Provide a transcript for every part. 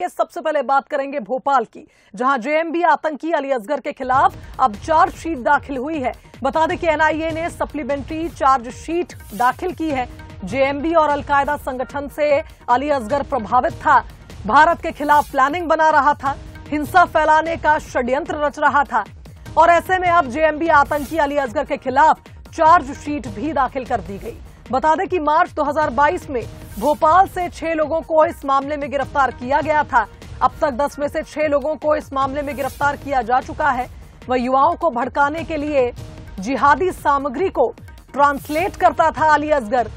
के सबसे पहले बात करेंगे भोपाल की, जहाँ जेएमबी आतंकी अली असगर के खिलाफ अब चार्जशीट दाखिल हुई है। बता दें कि एनआईए ने सप्लीमेंट्री चार्जशीट दाखिल की है। जेएमबी और अलकायदा संगठन से अली असगर प्रभावित था। भारत के खिलाफ प्लानिंग बना रहा था। हिंसा फैलाने का षड्यंत्र रच रहा था। और ऐसे में अब जेएमबी आतंकी अली असगर के खिलाफ चार्जशीट भी दाखिल कर दी गई। बता दें कि मार्च 2022 में भोपाल से छह लोगों को इस मामले में गिरफ़्तार किया गया था। अब तक 10 में से छह लोगों को इस मामले में गिरफ़्तार किया जा चुका है। वह युवाओं को भड़काने के लिए जिहादी सामग्री को ट्रांसलेट करता था अली असगर।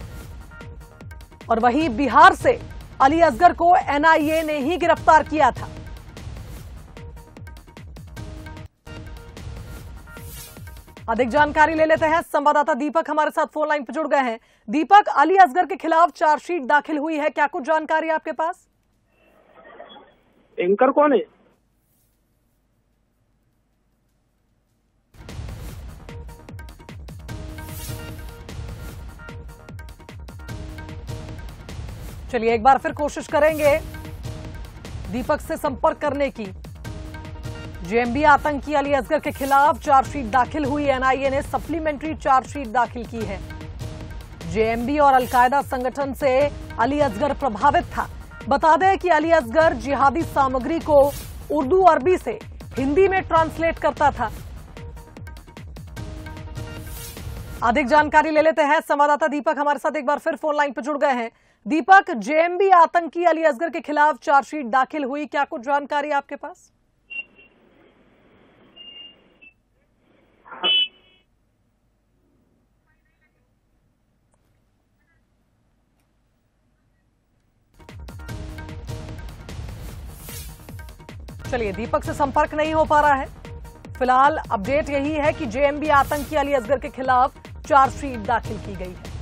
और वहीं बिहार से अली असगर को एनआईए ने ही गिरफ़्तार किया था। अधिक जानकारी ले लेते हैं। संवाददाता दीपक हमारे साथ फ़ोन लाइन पर जुड़ गए हैं। दीपक अली असगर के खिलाफ चार्जशीट दाखिल हुई है। क्या कुछ जानकारी आपके पास? एंकर कौन है? चलिए एक बार फिर कोशिश करेंगे दीपक से संपर्क करने की। जेएमबी आतंकी अली असगर के खिलाफ चार्जशीट दाखिल हुई। एनआईए ने सप्लीमेंट्री चार्जशीट दाखिल की है। जेएमबी और अलकायदा संगठन से अली असगर प्रभावित था। बता दें कि अली असगर जिहादी सामग्री को उर्दू अरबी से हिंदी में ट्रांसलेट करता था। अधिक जानकारी ले लेते हैं संवाददाता दीपक हमारे साथ एक बार फिर फ़ोन लाइन पर जुड़ गए हैं। दीपक, जेएमबी आतंकी अली असगर के खिलाफ चार्जशीट दाखिल हुई। क्या कुछ जानकारी आपके पास? चलिए, दीपक से संपर्क नहीं हो पा रहा है। फ़िलहाल अपडेट यही है कि जेएमबी आतंकी अली असगर के खिलाफ चार्जशीट दाखिल की गई है।